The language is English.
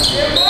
Obrigado.